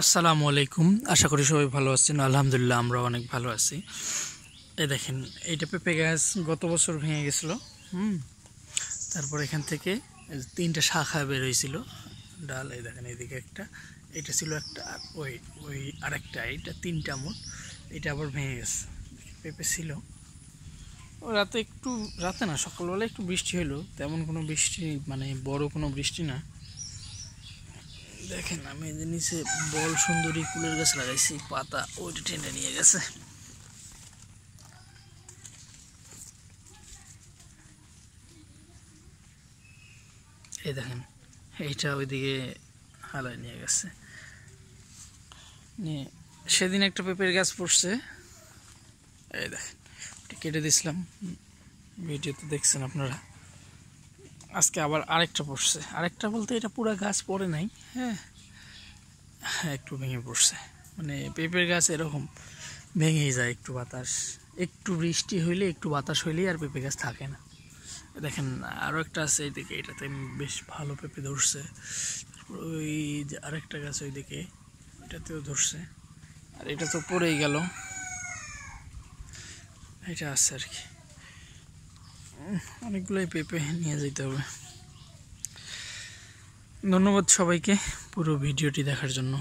আসসালামু আলাইকুম। আশা করি সবাই ভালো আছেন। আলহামদুলিল্লাহ আমরা অনেক ভালো আছি। এই দেখেন, এইটা পেঁপে গাছ গত বছর ভেঙে গেছিল, হুম? তারপর এখান থেকে তিনটা শাখা বের হয়েছিল, ডাল, এই দেখেন এইদিকে একটা, এটা ছিল একটা ওই ওই আরেকটা, এইটা তিনটা মোট, এটা আবার ভেঙে গেছে। পেঁপে ছিল। ও রাতে একটু, রাতে না, সকালবেলা একটু বৃষ্টি হলো তেমন কোনো বৃষ্টি মানে বড় কোনো বৃষ্টি না। দেখেন, আমি এদের নিচে বল সুন্দরী ফুলের গাছ লাগাইছি, পাতা ওইটা টেনে নিয়ে গেছে। এই দেখেন, এইটা ওইদিকে হালায় নিয়ে গেছে। নিয়ে সেদিন একটা পেঁপের গাছ পড়ছে। এই দেখেন কেটে দিছিলাম। ভিডিওতে দেখছেন আপনারা। আজকে আবার আরেকটা পড়ছে। আরেকটা বলতে এটা পুরো গাছ পড়ে নাই হ্যাঁ? হ্যাঁ, একটু ভেঙে পড়ছে। মানে পেঁপের গাছ এরকম ভেঙেই যায় একটু বাতাস। একটু বৃষ্টি হইলে একটু বাতাস হইলেই আর পেঁপে গাছ থাকে না। দেখেন আরও একটা আছে এইদিকে এটাতে বেশ ভালো পেঁপে ধরছে। তারপর ওই যে আরেকটা গাছ ওইদিকে এটাতেও ধরছে। আর এটা তো পড়েই গেল। এটা আছে আর কি। অনেকগুলোই পেঁপে নিয়ে যেতে হবে। ধন্যবাদ সবাইকে পুরো ভিডিওটি দেখার জন্য।